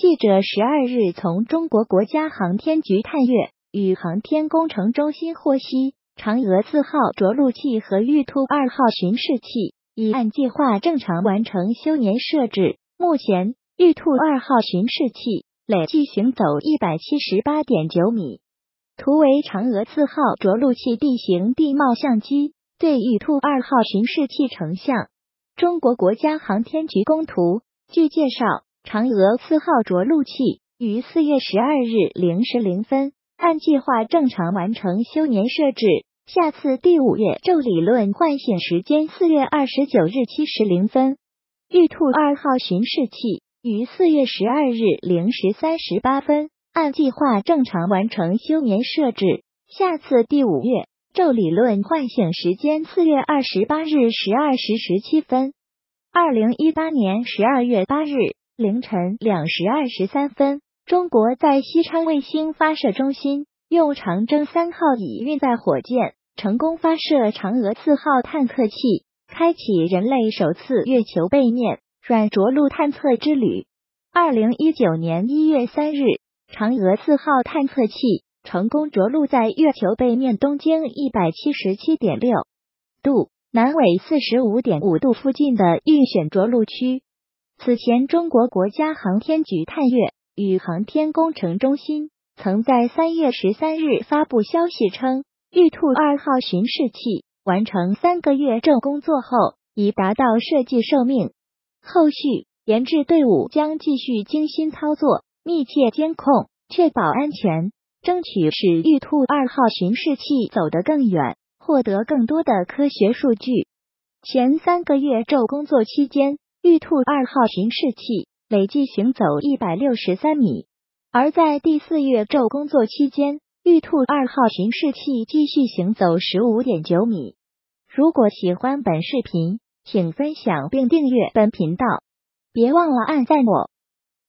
记者十二日从中国国家航天局探月与航天工程中心获悉，嫦娥四号着陆器和玉兔二号巡视器已按计划正常完成休年设置。目前，玉兔二号巡视器累计行走一百七十八点九米。图为嫦娥四号着陆器地形地貌相机，对玉兔二号巡视器成像。中国国家航天局供图。据介绍，嫦娥四号着陆器于四月十二日零时零分按计划正常完成休年设置。下次第五月昼理论唤醒时间四月二十九日七时零分。玉兔二号巡视器于四月十二日零时三十八分。按计划正常完成休眠设置，下次第五月昼理论唤醒时间四月二十八日十二时十七分。二零一八年十二月八日凌晨两时二十三分，中国在西昌卫星发射中心用长征三号乙运载火箭成功发射嫦娥四号探测器，开启人类首次月球背面软着陆探测之旅。二零一九年一月三日。嫦娥四号探测器成功着陆在月球背面东经一百七十七点六度、南纬四十五点五度附近的预选着陆区。此前，中国国家航天局探月与航天工程中心曾在三月十三日发布消息称，玉兔二号巡视器完成三个月正工作后，已达到设计寿命。后续研制队伍将继续精心操作。密切监控，确保安全，争取使玉兔二号巡视器走得更远，获得更多的科学数据。前三个月昼工作期间，玉兔二号巡视器累计行走一百六十三米；而在第四月昼工作期间，玉兔二号巡视器继续行走十五点九米。如果喜欢本视频，请分享并订阅本频道，别忘了按赞我。